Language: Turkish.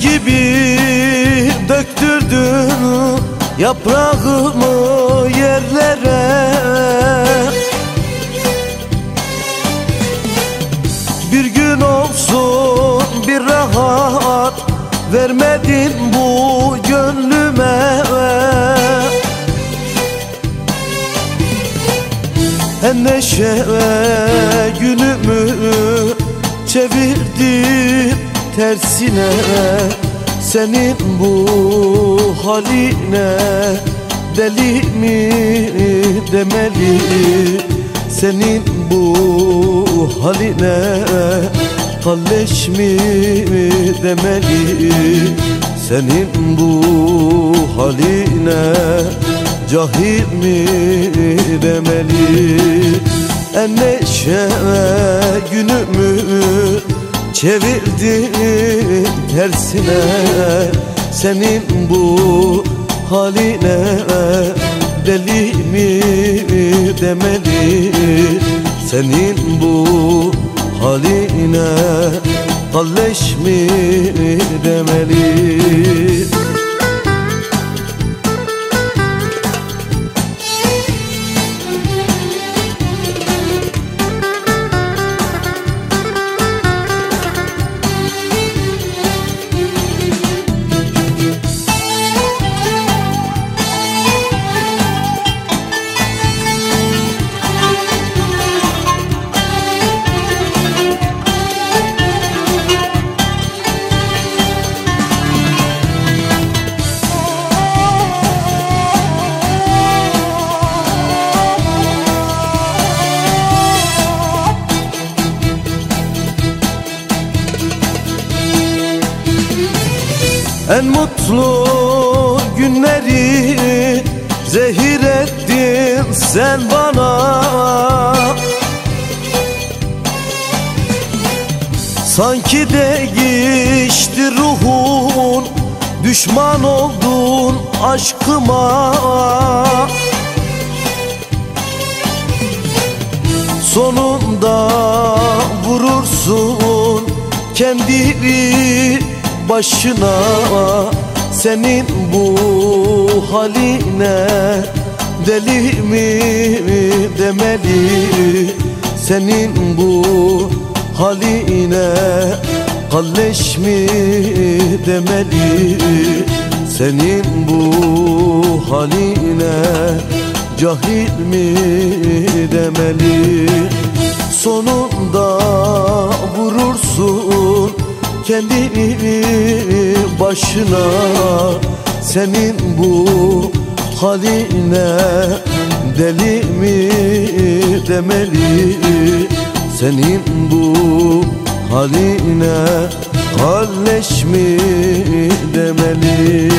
Gibi döktürdün yaprağımı yerlere. Bir gün olsun bir rahat vermedin bu gönlüme. En neşe günümü çevirdim tersine Senin bu haline deli mi demeli? Senin bu haline kalleş mi demeli? Senin bu haline cahil mi demeli? En neşe çevirdi tersine Senin bu haline. Deli mi demeli Senin bu haline? Kalleş mi demeli En mutlu günleri zehir ettin sen bana. Sanki değişti ruhun Düşman oldun aşkıma. Sonunda vurursun kendini başına Senin bu haline deli mi demeli? Senin bu haline kalleş mi demeli? Senin bu haline cahil mi demeli? Sonunda vurursun kendi başına Senin bu haline deli mi demeli? Senin bu haline kalleş mi demeli?